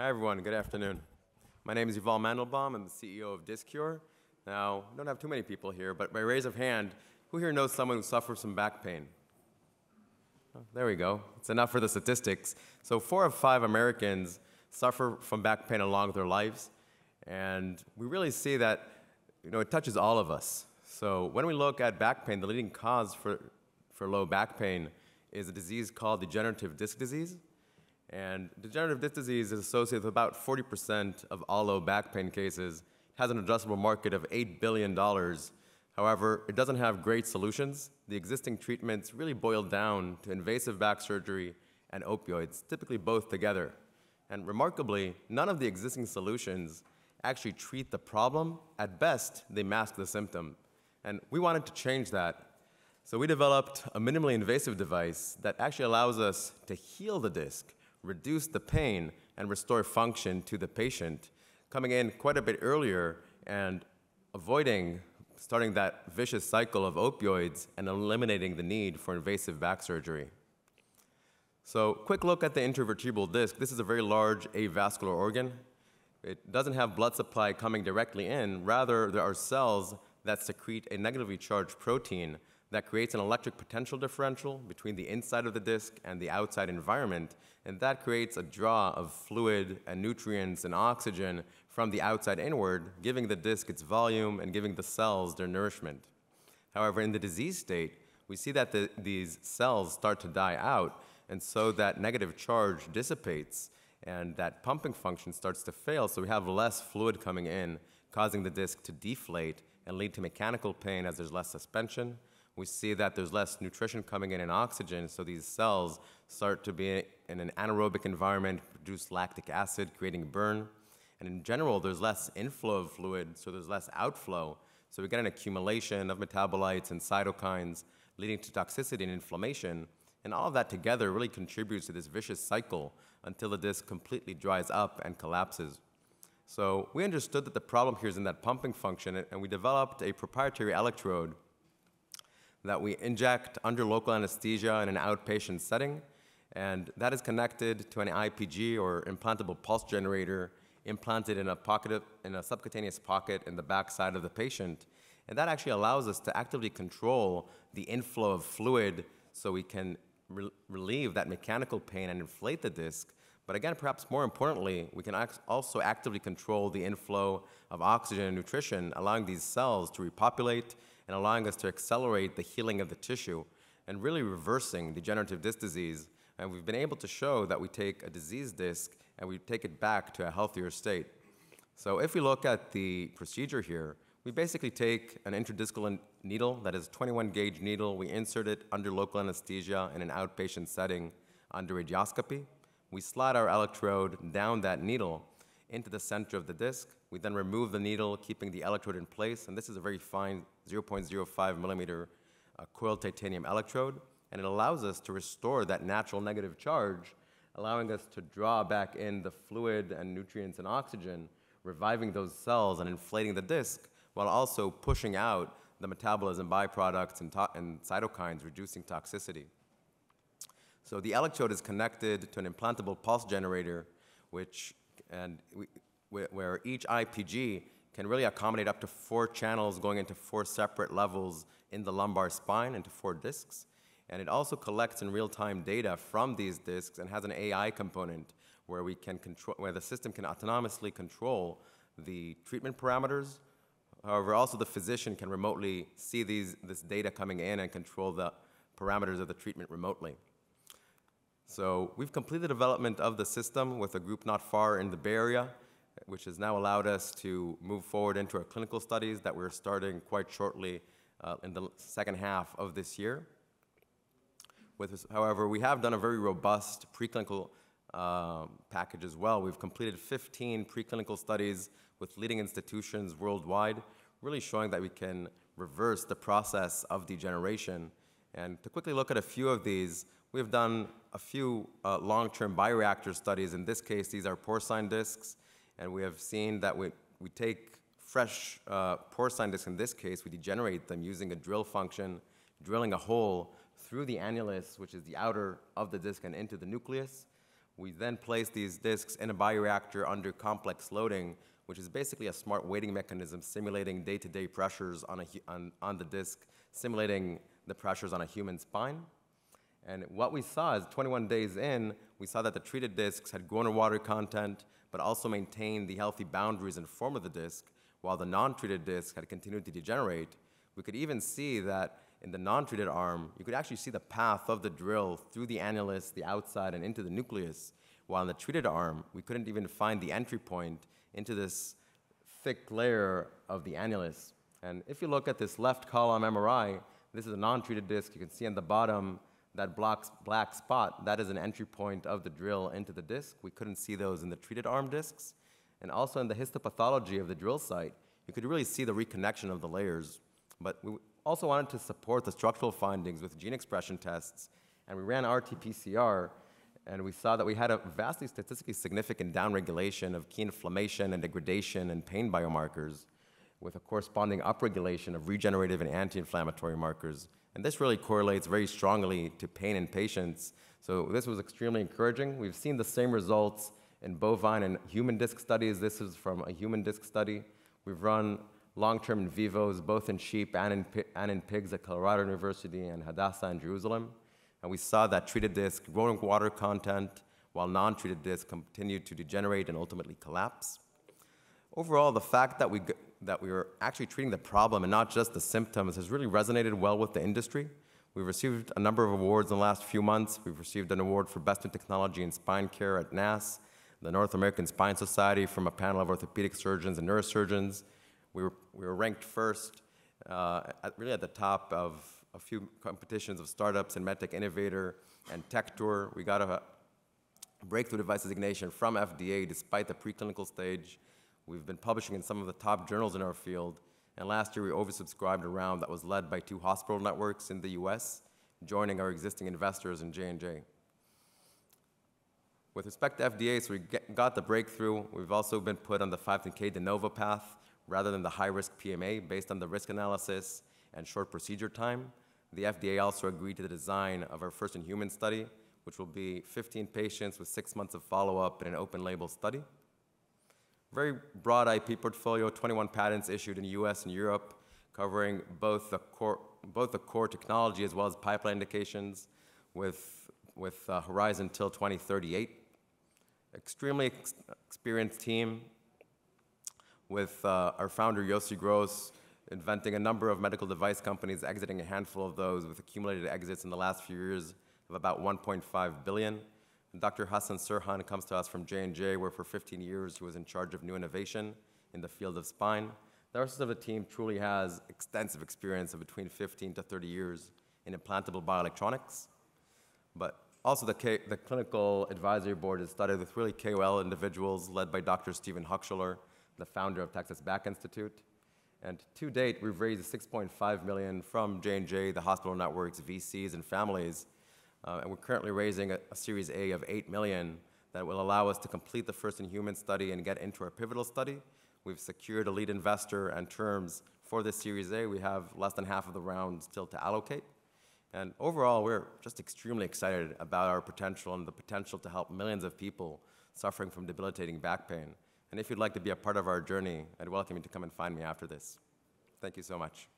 Hi, everyone. Good afternoon. My name is Yuval Mandelbaum. I'm the CEO of Discure. Now, I don't have too many people here, but by raise of hand, who here knows someone who suffers from back pain? Oh, there we go. It's enough for the statistics. So, four of five Americans suffer from back pain along their lives, and we really see that you know, it touches all of us. So, when we look at back pain, the leading cause for, for low back pain is a disease called degenerative disc disease. And degenerative disc disease is associated with about 40% of all low back pain cases, It has an addressable market of $8 billion. However, it doesn't have great solutions. The existing treatments really boil down to invasive back surgery and opioids, typically both together. And remarkably, none of the existing solutions actually treat the problem. At best, they mask the symptom. And we wanted to change that. So we developed a minimally invasive device that actually allows us to heal the disc reduce the pain, and restore function to the patient, coming in quite a bit earlier and avoiding starting that vicious cycle of opioids and eliminating the need for invasive back surgery. So quick look at the intervertebral disc. This is a very large avascular organ. It doesn't have blood supply coming directly in. Rather, there are cells that secrete a negatively charged protein that creates an electric potential differential between the inside of the disc and the outside environment, and that creates a draw of fluid and nutrients and oxygen from the outside inward, giving the disc its volume and giving the cells their nourishment. However, in the disease state, we see that the, these cells start to die out, and so that negative charge dissipates, and that pumping function starts to fail, so we have less fluid coming in, causing the disc to deflate and lead to mechanical pain as there's less suspension, we see that there's less nutrition coming in and oxygen, so these cells start to be in an anaerobic environment, produce lactic acid, creating burn. And in general, there's less inflow of fluid, so there's less outflow. So we get an accumulation of metabolites and cytokines, leading to toxicity and inflammation. And all of that together really contributes to this vicious cycle until the disc completely dries up and collapses. So we understood that the problem here is in that pumping function, and we developed a proprietary electrode that we inject under local anesthesia in an outpatient setting, and that is connected to an IPG or implantable pulse generator implanted in a pocket of, in a subcutaneous pocket in the back side of the patient. And that actually allows us to actively control the inflow of fluid so we can re relieve that mechanical pain and inflate the disc. But again, perhaps more importantly, we can also actively control the inflow of oxygen and nutrition, allowing these cells to repopulate and allowing us to accelerate the healing of the tissue and really reversing degenerative disc disease. And we've been able to show that we take a diseased disc and we take it back to a healthier state. So if we look at the procedure here, we basically take an intradiscal needle that is 21 gauge needle, we insert it under local anesthesia in an outpatient setting under radioscopy. We slide our electrode down that needle into the center of the disc. We then remove the needle, keeping the electrode in place, and this is a very fine 0.05 millimeter uh, coiled titanium electrode, and it allows us to restore that natural negative charge, allowing us to draw back in the fluid and nutrients and oxygen, reviving those cells and inflating the disc, while also pushing out the metabolism byproducts and, and cytokines, reducing toxicity. So the electrode is connected to an implantable pulse generator, which and we, where each IPG can really accommodate up to four channels going into four separate levels in the lumbar spine into four discs. And it also collects in real-time data from these discs and has an AI component where we can control, where the system can autonomously control the treatment parameters. However, also the physician can remotely see these, this data coming in and control the parameters of the treatment remotely. So we've completed the development of the system with a group not far in the Bay Area, which has now allowed us to move forward into our clinical studies that we're starting quite shortly uh, in the second half of this year. With, however, we have done a very robust preclinical uh, package as well. We've completed 15 preclinical studies with leading institutions worldwide, really showing that we can reverse the process of degeneration. And to quickly look at a few of these, We've done a few uh, long-term bioreactor studies. In this case, these are porcine discs, and we have seen that we, we take fresh uh, porcine discs, in this case, we degenerate them using a drill function, drilling a hole through the annulus, which is the outer of the disc, and into the nucleus. We then place these discs in a bioreactor under complex loading, which is basically a smart weighting mechanism simulating day-to-day pressures on, a, on, on the disc, simulating the pressures on a human spine. And what we saw is 21 days in, we saw that the treated discs had grown water content, but also maintained the healthy boundaries and form of the disc, while the non-treated disc had continued to degenerate. We could even see that in the non-treated arm, you could actually see the path of the drill through the annulus, the outside, and into the nucleus, while in the treated arm, we couldn't even find the entry point into this thick layer of the annulus. And if you look at this left column MRI, this is a non-treated disc. You can see on the bottom that black, black spot, that is an entry point of the drill into the disc. We couldn't see those in the treated arm discs. And also in the histopathology of the drill site, you could really see the reconnection of the layers. But we also wanted to support the structural findings with gene expression tests, and we ran RT-PCR, and we saw that we had a vastly statistically significant downregulation of key inflammation and degradation and pain biomarkers with a corresponding upregulation of regenerative and anti-inflammatory markers. And this really correlates very strongly to pain in patients. So this was extremely encouraging. We've seen the same results in bovine and human disc studies. This is from a human disc study. We've run long-term in vivos, both in sheep and in, and in pigs at Colorado University and Hadassah in Jerusalem. And we saw that treated disc growing water content, while non-treated disc continued to degenerate and ultimately collapse. Overall, the fact that we, that we were actually treating the problem and not just the symptoms has really resonated well with the industry. We've received a number of awards in the last few months. We've received an award for Best in Technology in Spine Care at NASS, the North American Spine Society from a panel of orthopedic surgeons and neurosurgeons. We were, we were ranked first, uh, at, really at the top of a few competitions of startups and MedTech Innovator and Tech Tour. We got a breakthrough device designation from FDA despite the preclinical stage. We've been publishing in some of the top journals in our field. And last year we oversubscribed a round that was led by two hospital networks in the US, joining our existing investors in J&J. With respect to FDA, so we get, got the breakthrough. We've also been put on the 510K de novo path rather than the high-risk PMA based on the risk analysis and short procedure time. The FDA also agreed to the design of our first in-human study, which will be 15 patients with six months of follow-up in an open-label study. Very broad IP portfolio, 21 patents issued in the US and Europe, covering both the core, both the core technology as well as pipeline indications with, with uh, Horizon till 2038. Extremely ex experienced team, with uh, our founder Yossi Gross inventing a number of medical device companies, exiting a handful of those with accumulated exits in the last few years of about 1.5 billion. Dr. Hassan Sirhan comes to us from J&J, where for 15 years he was in charge of new innovation in the field of spine. The rest of the team truly has extensive experience of between 15 to 30 years in implantable bioelectronics. But also the, K the clinical advisory board is studied with really KOL individuals led by Dr. Stephen Hochschuler, the founder of Texas Back Institute. And to date, we've raised 6.5 million from J&J, the hospital networks, VCs, and families. Uh, and we're currently raising a, a, Series A of 8 million that will allow us to complete the first in-human study and get into our pivotal study. We've secured a lead investor and terms for this Series A. We have less than half of the round still to allocate. And overall, we're just extremely excited about our potential and the potential to help millions of people suffering from debilitating back pain. And if you'd like to be a part of our journey, I'd welcome you to come and find me after this. Thank you so much.